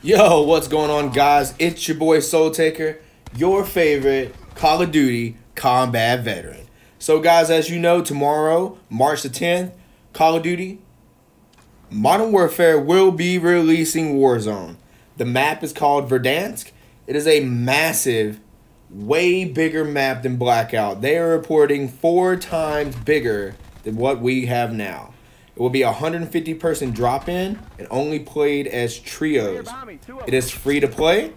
Yo, what's going on, guys? It's your boy Soul Taker, your favorite Call of Duty combat veteran. So, guys, as you know, tomorrow, March the 10th, Call of Duty Modern Warfare will be releasing Warzone. The map is called Verdansk. It is a massive, way bigger map than Blackout. They are reporting four times bigger than what we have now. It will be a 150 person drop in and only played as trios. It is free to play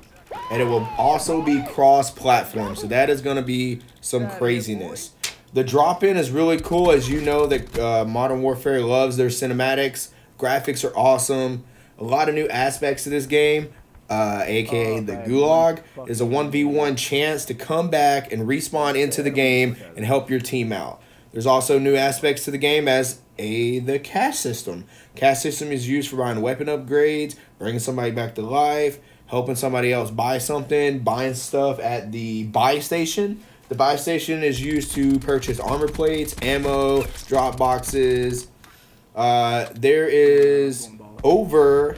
and it will also be cross platform. So that is going to be some craziness. The drop in is really cool. As you know, that uh, Modern Warfare loves their cinematics. Graphics are awesome. A lot of new aspects to this game. Uh, aka the Gulag, is a 1v1 chance to come back and respawn into the game and help your team out. There's also new aspects to the game as a the cash system. Cash system is used for buying weapon upgrades, bringing somebody back to life, helping somebody else buy something, buying stuff at the buy station. The buy station is used to purchase armor plates, ammo, drop boxes. Uh, there is over.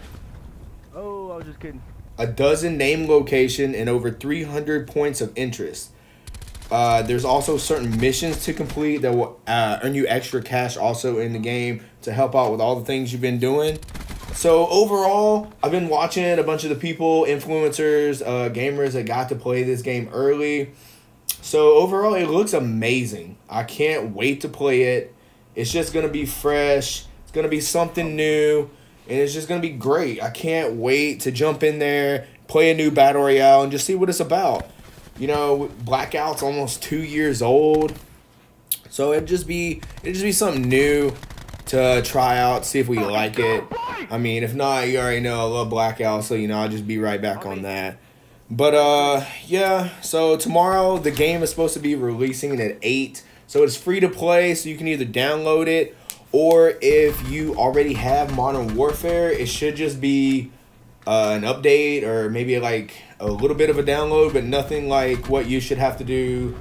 Oh, I was just kidding. A dozen name location and over 300 points of interest. Uh, there's also certain missions to complete that will uh, earn you extra cash also in the game to help out with all the things you've been doing. So overall, I've been watching a bunch of the people, influencers, uh, gamers that got to play this game early. So overall, it looks amazing. I can't wait to play it. It's just gonna be fresh. It's gonna be something new, and it's just gonna be great. I can't wait to jump in there, play a new battle royale, and just see what it's about. You know, Blackout's almost two years old, so it'd just be it'd just be something new to try out, see if we like it. I mean, if not, you already know I love Blackout, so you know I'll just be right back on that. But uh, yeah. So tomorrow the game is supposed to be releasing at eight, so it's free to play. So you can either download it, or if you already have Modern Warfare, it should just be uh, an update or maybe like a little bit of a download, but nothing like what you should have to do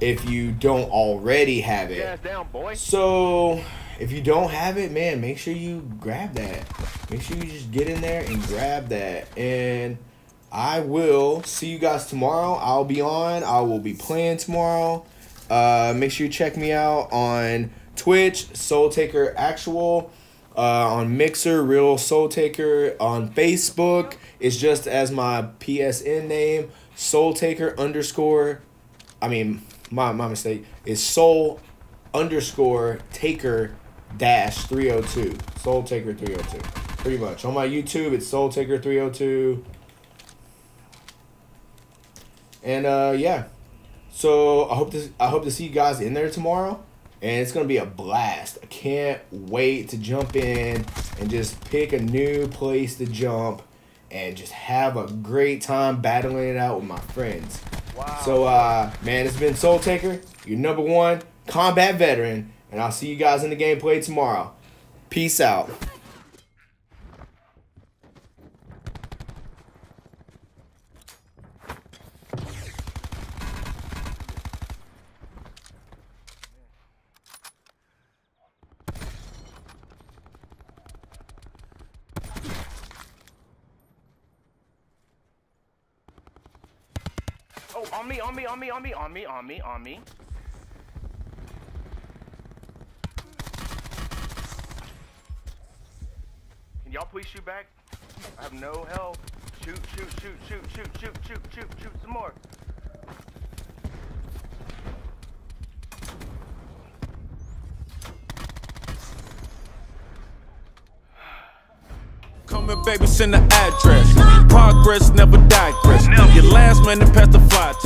if you don't already have it. down. So if you don't have it, man, make sure you grab that. Make sure you just get in there and grab that. And I will see you guys tomorrow. I'll be on. I will be playing tomorrow. Uh, make sure you check me out on Twitch, Soul Taker Actual uh, on Mixer, Real Soul Taker. On Facebook, it's just as my PSN name, Soul Taker underscore. I mean, my my mistake is Soul underscore Taker dash three hundred two. Soul Taker three hundred two. Pretty much on my YouTube, it's Soul Taker three hundred two. And uh, yeah, so I hope to I hope to see you guys in there tomorrow and it's gonna be a blast. I can't wait to jump in and just pick a new place to jump and just have a great time battling it out with my friends. Wow. So uh man, it's been Soul Taker, your number one combat veteran, and I'll see you guys in the gameplay tomorrow. Peace out. On me, on me, on me, on me, on me, on me, on me. Can y'all please shoot back? I have no help. Shoot, shoot, shoot, shoot, shoot, shoot, shoot, shoot, shoot some more. Come baby, send the address. Progress never digress. Your last minute past the fly.